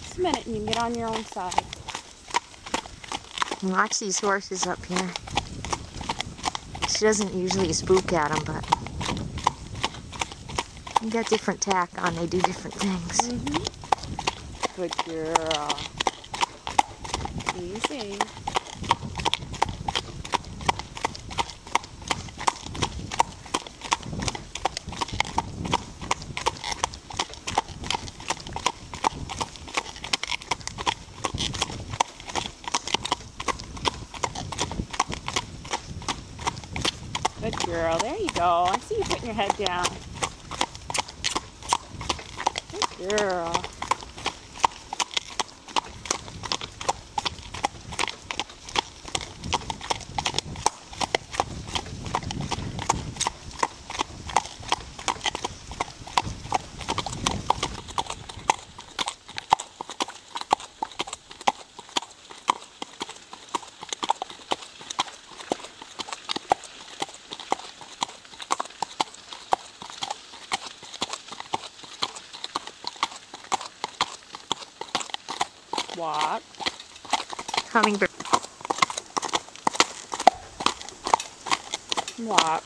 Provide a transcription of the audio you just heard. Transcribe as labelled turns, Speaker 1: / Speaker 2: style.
Speaker 1: Just a minute and you can get on your own side.
Speaker 2: Watch these horses up here. She doesn't usually spook at them, but you got different tack on. They do different things.
Speaker 1: Mm-hmm. Good girl. Easy. Good girl. There you go. I see you putting your head down. Good girl. Walk.
Speaker 2: Hummingbird.
Speaker 1: Walk.